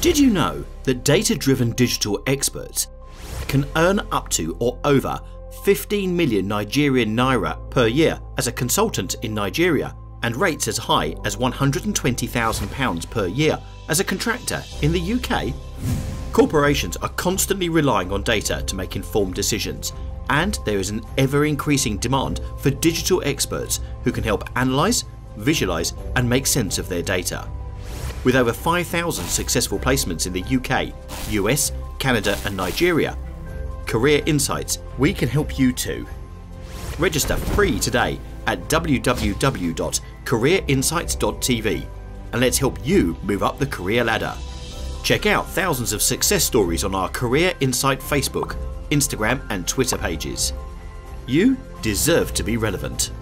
Did you know that data driven digital experts can earn up to or over 15 million Nigerian naira per year as a consultant in Nigeria and rates as high as £120,000 per year as a contractor in the UK? Corporations are constantly relying on data to make informed decisions, and there is an ever increasing demand for digital experts who can help analyse, visualise, and make sense of their data. With over 5,000 successful placements in the UK, US, Canada, and Nigeria, Career Insights, we can help you too. Register free today at www.careerinsights.tv and let's help you move up the career ladder. Check out thousands of success stories on our Career Insight Facebook, Instagram, and Twitter pages. You deserve to be relevant.